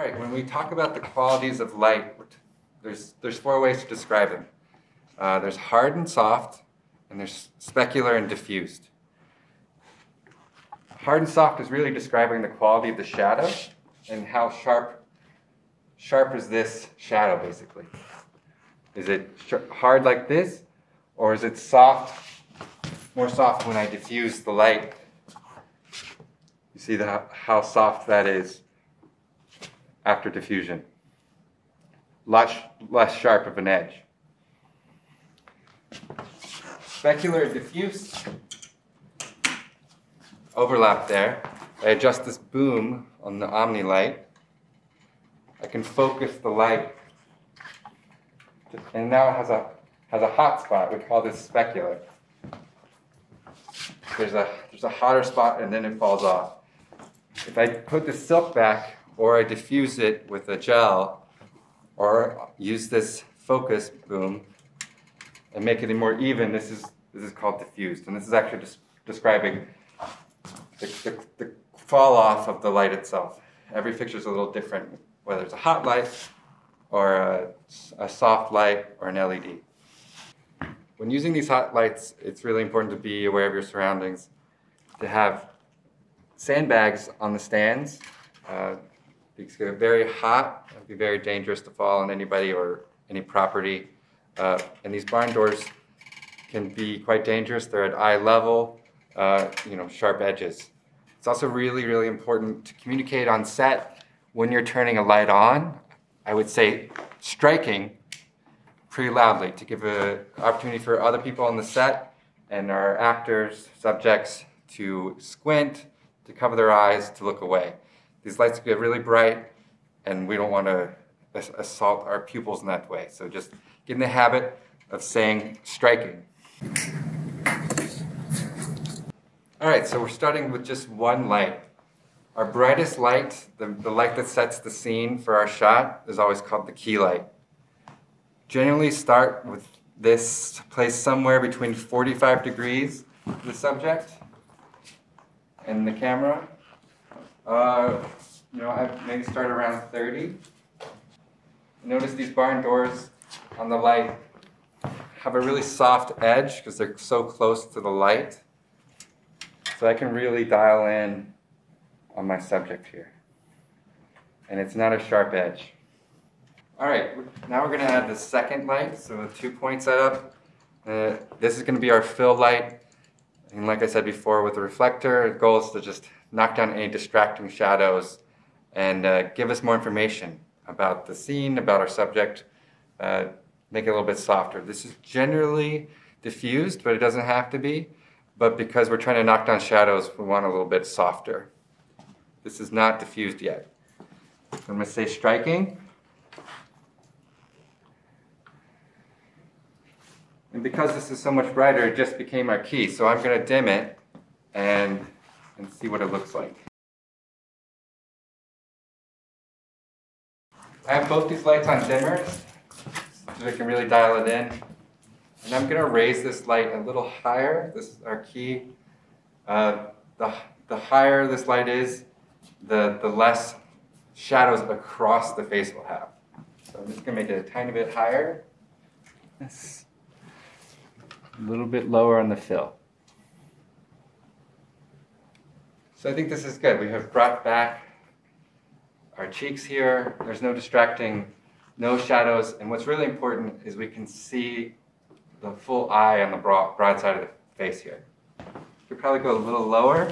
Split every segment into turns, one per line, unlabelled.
All right, when we talk about the qualities of light, there's, there's four ways to describe them. Uh, there's hard and soft, and there's specular and diffused. Hard and soft is really describing the quality of the shadow and how sharp, sharp is this shadow, basically. Is it hard like this, or is it soft, more soft when I diffuse the light? You see the, how soft that is after diffusion. Less, less sharp of an edge. Specular diffuse overlap there. I adjust this boom on the Omni light. I can focus the light and now it has a has a hot spot. We call this specular. There's a there's a hotter spot and then it falls off. If I put the silk back or I diffuse it with a gel or use this focus boom and make it more even, this is this is called diffused. And this is actually just describing the, the, the fall off of the light itself. Every fixture is a little different, whether it's a hot light or a, a soft light or an LED. When using these hot lights, it's really important to be aware of your surroundings, to have sandbags on the stands. Uh, they're very hot, it would be very dangerous to fall on anybody or any property. Uh, and these barn doors can be quite dangerous. They're at eye level, uh, you know, sharp edges. It's also really, really important to communicate on set when you're turning a light on I would say, striking pretty loudly to give an opportunity for other people on the set and our actors, subjects to squint, to cover their eyes, to look away. These lights get really bright, and we don't want to assault our pupils in that way. So just get in the habit of saying striking. All right, so we're starting with just one light. Our brightest light, the, the light that sets the scene for our shot, is always called the key light. Generally start with this placed somewhere between 45 degrees the subject and the camera. Uh, you know, I maybe start around 30. Notice these barn doors on the light have a really soft edge because they're so close to the light. So I can really dial in on my subject here. And it's not a sharp edge. All right, now we're gonna add the second light, so a two point setup. Uh, this is gonna be our fill light. And like I said before, with the reflector, the goal is to just knock down any distracting shadows and uh, give us more information about the scene, about our subject, uh, make it a little bit softer. This is generally diffused, but it doesn't have to be. But because we're trying to knock down shadows, we want a little bit softer. This is not diffused yet. I'm going to say striking. And because this is so much brighter, it just became our key. So I'm going to dim it and, and see what it looks like. I have both these lights on dimmers so I can really dial it in. And I'm going to raise this light a little higher. This is our key. Uh, the, the higher this light is, the, the less shadows across the face will have. So I'm just going to make it a tiny bit higher. Yes. a little bit lower on the fill. So I think this is good. We have brought back our cheeks here. There's no distracting, no shadows. And what's really important is we can see the full eye on the broad, broad side of the face here. Could probably go a little lower,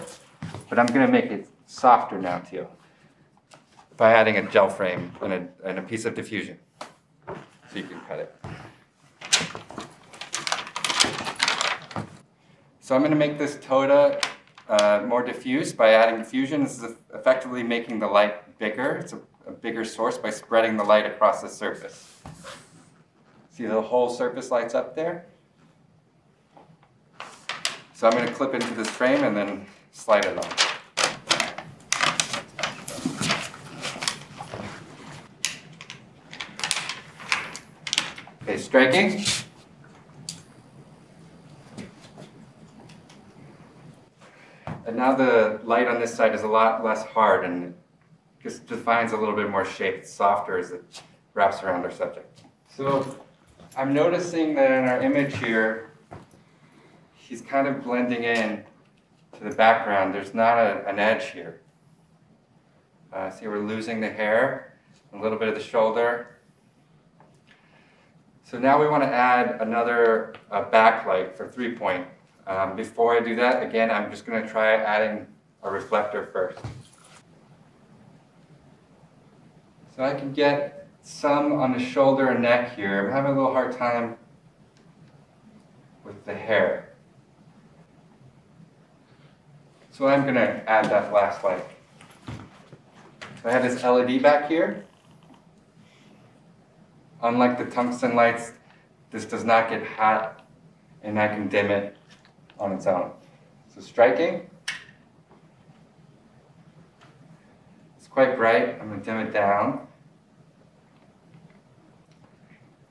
but I'm going to make it softer now too by adding a gel frame and a, and a piece of diffusion. So you can cut it. So I'm going to make this Toda uh, more diffuse by adding diffusion. This is effectively making the light bigger. It's a, a bigger source by spreading the light across the surface. See the whole surface lights up there? So I'm going to clip into this frame and then slide it on. Okay, striking. Now the light on this side is a lot less hard and just defines a little bit more shape. It's softer as it wraps around our subject. So I'm noticing that in our image here, he's kind of blending in to the background. There's not a, an edge here. Uh, see, we're losing the hair, a little bit of the shoulder. So now we want to add another uh, backlight for three point. Um, before I do that, again, I'm just going to try adding a reflector first. So I can get some on the shoulder and neck here. I'm having a little hard time with the hair. So I'm going to add that last light. So I have this LED back here. Unlike the tungsten lights, this does not get hot and I can dim it on its own. So striking. It's quite bright. I'm going to dim it down.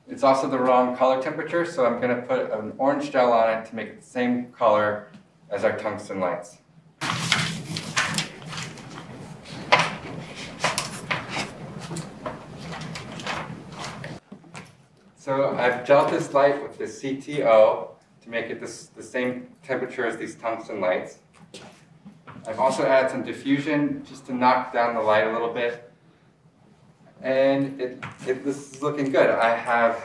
It's also the wrong color temperature, so I'm going to put an orange gel on it to make it the same color as our tungsten lights. So I've gelled this light with the CTO to make it this, the same temperature as these tungsten lights. I've also added some diffusion just to knock down the light a little bit. And it, it, this is looking good. I have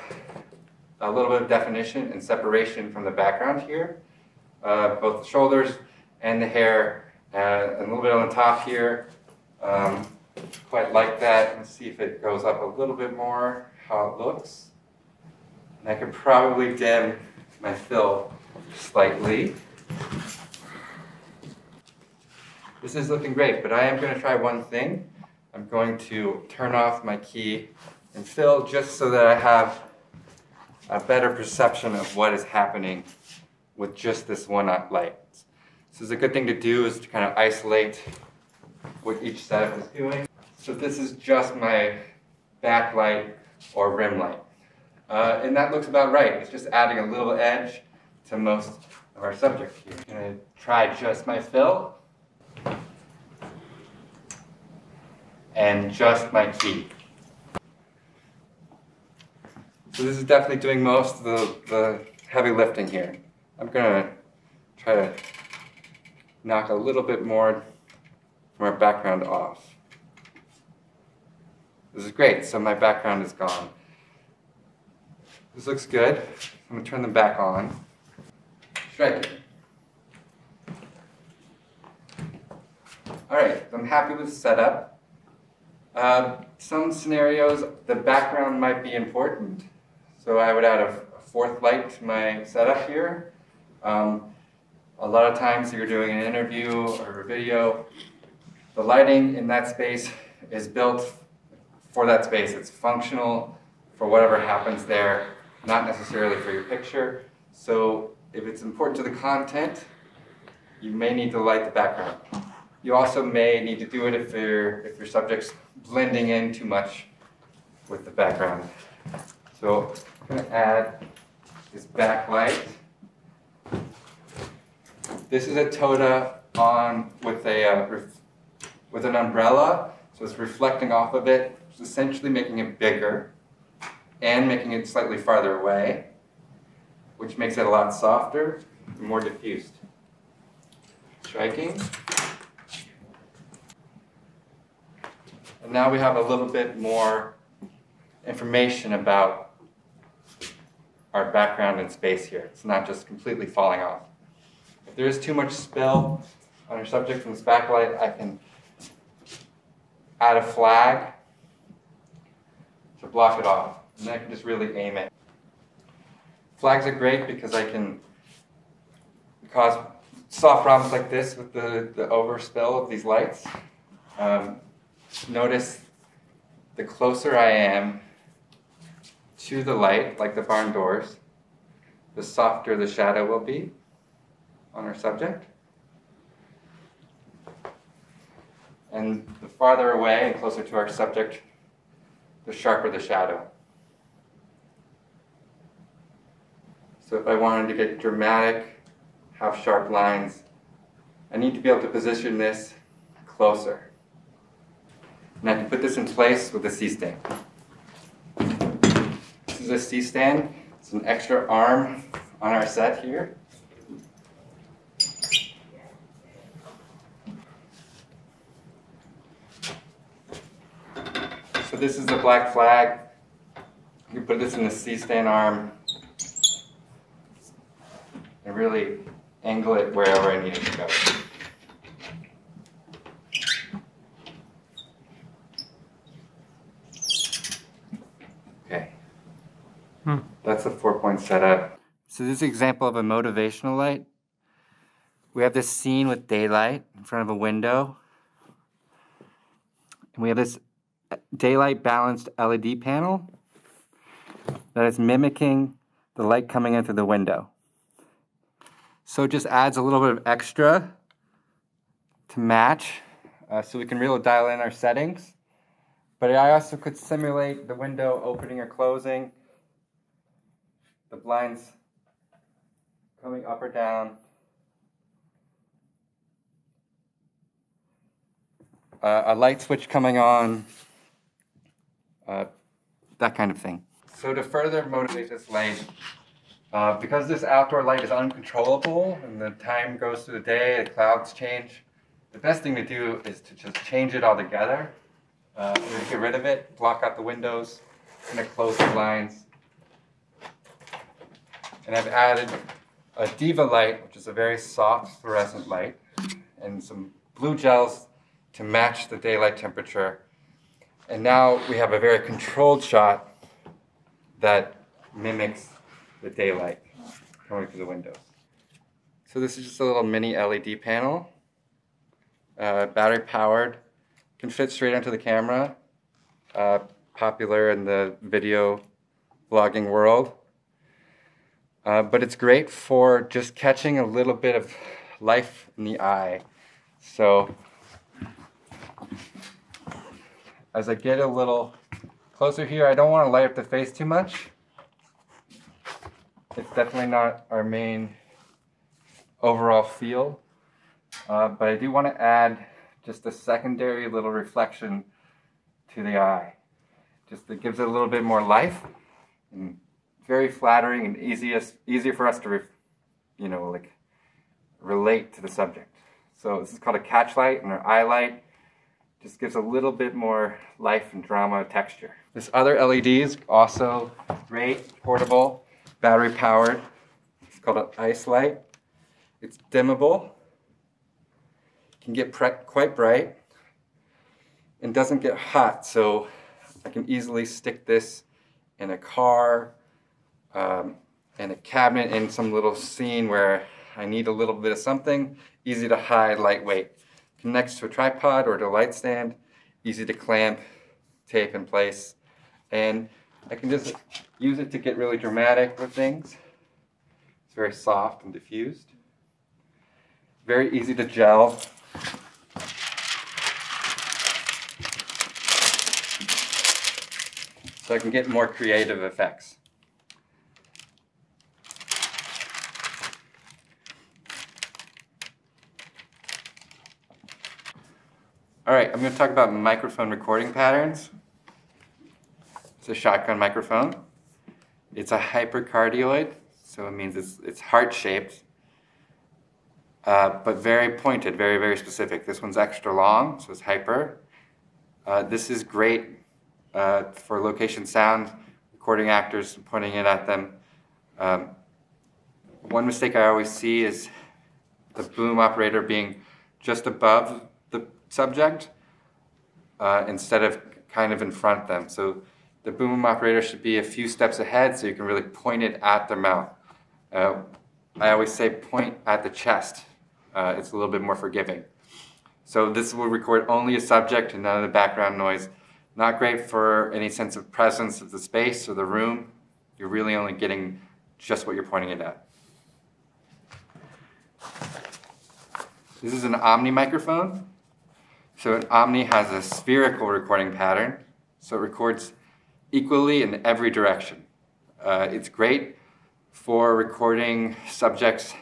a little bit of definition and separation from the background here. Uh, both the shoulders and the hair, uh, and a little bit on the top here. Um, quite like that. Let's see if it goes up a little bit more, how it looks. And I could probably dim my fill slightly. This is looking great, but I am going to try one thing. I'm going to turn off my key and fill just so that I have a better perception of what is happening with just this one uh, light. So it's a good thing to do is to kind of isolate what each setup is doing. So this is just my backlight or rim light. Uh, and that looks about right. It's just adding a little edge to most of our subject here. I'm to try just my fill. And just my key. So this is definitely doing most of the, the heavy lifting here. I'm going to try to knock a little bit more from our background off. This is great, so my background is gone. This looks good. I'm gonna turn them back on. Strike it. All right, I'm happy with setup. Uh, some scenarios, the background might be important. So I would add a, a fourth light to my setup here. Um, a lot of times you're doing an interview or a video, the lighting in that space is built for that space. It's functional for whatever happens there not necessarily for your picture. So if it's important to the content, you may need to light the background. You also may need to do it if, your if your subject's blending in too much with the background. So I'm going to add this backlight. This is a Toda on with a uh, with an umbrella, so it's reflecting off of it, it's essentially making it bigger and making it slightly farther away, which makes it a lot softer and more diffused. Striking. And now we have a little bit more information about our background in space here. It's not just completely falling off. If there is too much spill on your subject from this backlight, I can add a flag to block it off and I can just really aim it. Flags are great because I can cause soft problems like this with the, the overspill of these lights. Um, notice the closer I am to the light, like the barn doors, the softer the shadow will be on our subject. And the farther away and closer to our subject, the sharper the shadow. So if I wanted to get dramatic, have sharp lines, I need to be able to position this closer. And I can put this in place with a C-stand. This is a C-stand. It's an extra arm on our set here. So this is the black flag. You put this in the C-stand arm and really angle it wherever I need it to go. Okay. Hmm. That's a four point setup. So this is an example of a motivational light. We have this scene with daylight in front of a window. And we have this daylight balanced LED panel that is mimicking the light coming in through the window. So it just adds a little bit of extra to match uh, so we can really dial in our settings. But I also could simulate the window opening or closing, the blinds coming up or down. Uh, a light switch coming on, uh, that kind of thing. So to further motivate this light, uh, because this outdoor light is uncontrollable and the time goes through the day, the clouds change, the best thing to do is to just change it altogether. Uh, get rid of it, block out the windows, and close the blinds. And I've added a Diva light, which is a very soft fluorescent light, and some blue gels to match the daylight temperature. And now we have a very controlled shot that mimics the daylight coming through the windows. So this is just a little mini LED panel, uh, battery powered, can fit straight onto the camera, uh, popular in the video vlogging world. Uh, but it's great for just catching a little bit of life in the eye. So as I get a little closer here, I don't want to light up the face too much. It's definitely not our main overall feel, uh, but I do want to add just a secondary little reflection to the eye. Just that gives it a little bit more life and very flattering and easiest, easier for us to, you know, like relate to the subject. So this is called a catch light and our eye light just gives a little bit more life and drama texture. This other LED is also great, portable battery powered. It's called an ice light. It's dimmable, can get quite bright, and doesn't get hot. So I can easily stick this in a car, um, in a cabinet, in some little scene where I need a little bit of something. Easy to hide, lightweight. Connects to a tripod or to a light stand. Easy to clamp, tape in place. And I can just use it to get really dramatic with things. It's very soft and diffused. Very easy to gel. So I can get more creative effects. All right, I'm going to talk about microphone recording patterns. It's a shotgun microphone. It's a hypercardioid, so it means it's, it's heart-shaped, uh, but very pointed, very, very specific. This one's extra long, so it's hyper. Uh, this is great uh, for location sound, recording actors, pointing it at them. Um, one mistake I always see is the boom operator being just above the subject uh, instead of kind of in front of them. So the boom operator should be a few steps ahead so you can really point it at their mouth. Uh, I always say point at the chest. Uh, it's a little bit more forgiving. So this will record only a subject and none of the background noise. Not great for any sense of presence of the space or the room. You're really only getting just what you're pointing it at. This is an Omni microphone. So an Omni has a spherical recording pattern. So it records equally in every direction. Uh, it's great for recording subjects,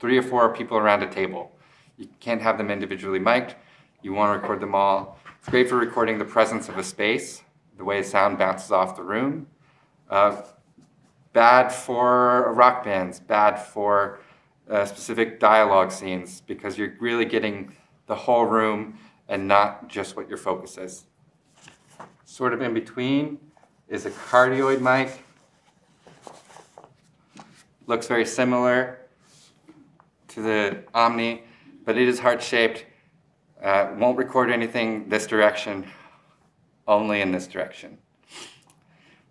three or four people around a table. You can't have them individually mic'd. You want to record them all It's great for recording the presence of a space, the way sound bounces off the room. Uh, bad for rock bands, bad for uh, specific dialogue scenes because you're really getting the whole room and not just what your focus is. Sort of in between is a cardioid mic. Looks very similar to the Omni, but it is heart-shaped. Uh, won't record anything this direction, only in this direction.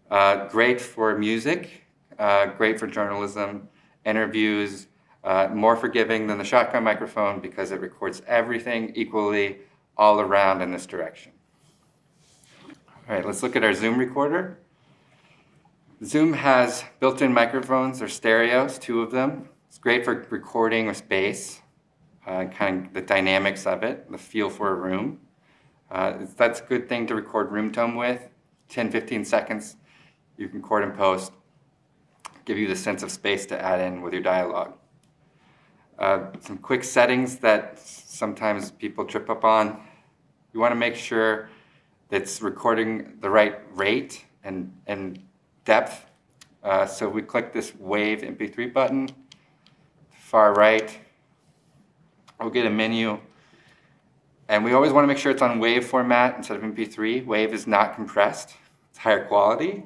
Uh, great for music, uh, great for journalism, interviews, uh, more forgiving than the shotgun microphone because it records everything equally all around in this direction. All right, let's look at our Zoom recorder. Zoom has built-in microphones or stereos, two of them. It's great for recording with bass, uh, kind of the dynamics of it, the feel for a room. Uh, that's a good thing to record room tone with. 10, 15 seconds, you can record and post, give you the sense of space to add in with your dialogue. Uh, some quick settings that sometimes people trip up on. You want to make sure it's recording the right rate and, and depth. Uh, so we click this Wave MP3 button, far right. We'll get a menu. And we always want to make sure it's on WAV format instead of MP3. WAV is not compressed. It's higher quality.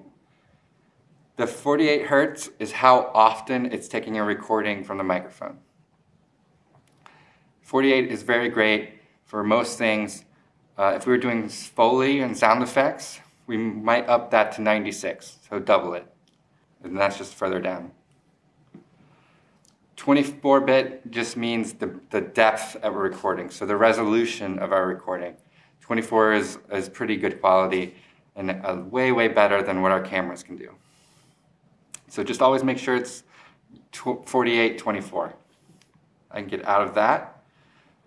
The 48 hertz is how often it's taking a recording from the microphone. 48 is very great for most things. Uh, if we were doing Foley and sound effects, we might up that to 96, so double it. And that's just further down. 24-bit just means the, the depth of a recording, so the resolution of our recording. 24 is, is pretty good quality and uh, way, way better than what our cameras can do. So just always make sure it's 48, 24. I can get out of that.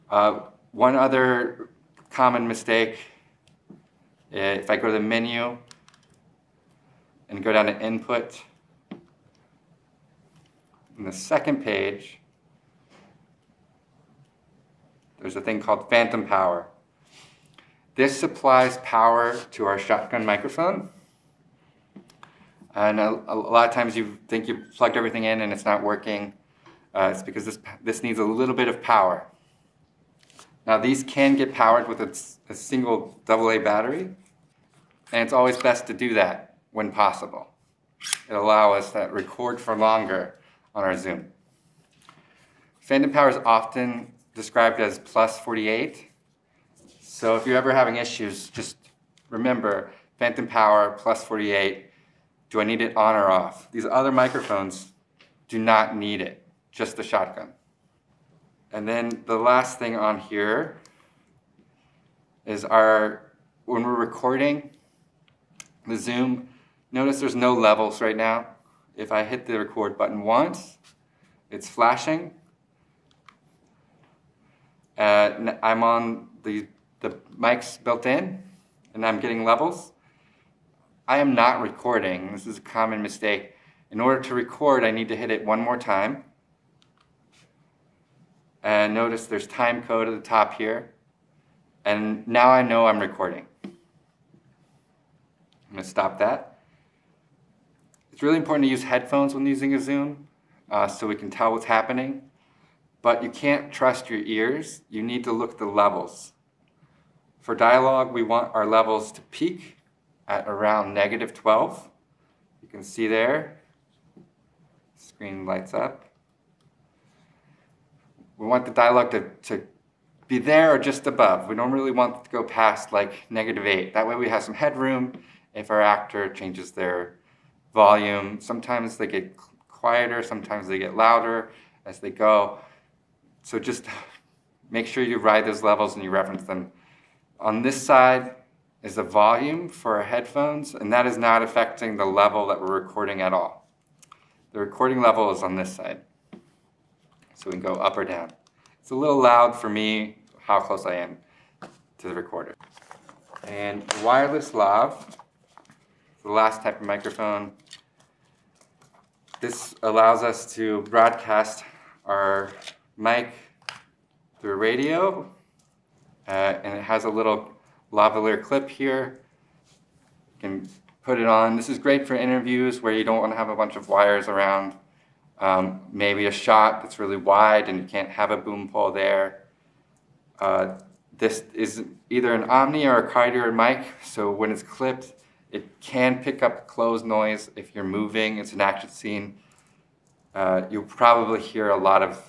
Uh, one other common mistake, eh, if I go to the menu and go down to input, in the second page, there's a thing called phantom power. This supplies power to our shotgun microphone. And a, a, lot of times you think you've plugged everything in and it's not working. Uh, it's because this, this needs a little bit of power. Now these can get powered with a, a single AA battery, and it's always best to do that when possible. It allows us to record for longer on our Zoom. Phantom power is often described as plus 48. So if you're ever having issues, just remember phantom power plus 48. Do I need it on or off? These other microphones do not need it, just the shotgun. And then the last thing on here is our, when we're recording the Zoom, notice there's no levels right now. If I hit the record button once, it's flashing. Uh, I'm on the, the mics built in, and I'm getting levels. I am not recording. This is a common mistake. In order to record, I need to hit it one more time. And notice there's time code at the top here. And now I know I'm recording. I'm to stop that. It's really important to use headphones when using a Zoom uh, so we can tell what's happening. But you can't trust your ears. You need to look at the levels. For dialogue, we want our levels to peak at around negative 12. You can see there, screen lights up. We want the dialogue to, to be there or just above. We don't really want to go past like negative 8. That way we have some headroom if our actor changes their volume. Sometimes they get quieter, sometimes they get louder as they go. So just make sure you write those levels and you reference them. On this side is the volume for our headphones, and that is not affecting the level that we're recording at all. The recording level is on this side. So we can go up or down. It's a little loud for me how close I am to the recorder. And wireless lav, the last type of microphone. This allows us to broadcast our mic through radio, uh, and it has a little lavalier clip here. You can put it on. This is great for interviews where you don't want to have a bunch of wires around. Um, maybe a shot that's really wide and you can't have a boom pole there. Uh, this is either an Omni or a cardioid mic, so when it's clipped, it can pick up closed noise if you're moving. It's an action scene. Uh, you'll probably hear a lot of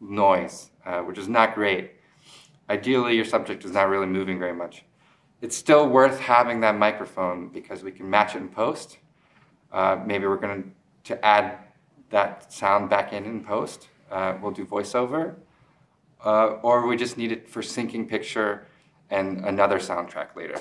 noise, uh, which is not great. Ideally, your subject is not really moving very much. It's still worth having that microphone because we can match it in post. Uh, maybe we're going to add that sound back in in post. Uh, we'll do voiceover. Uh, or we just need it for syncing picture and another soundtrack later.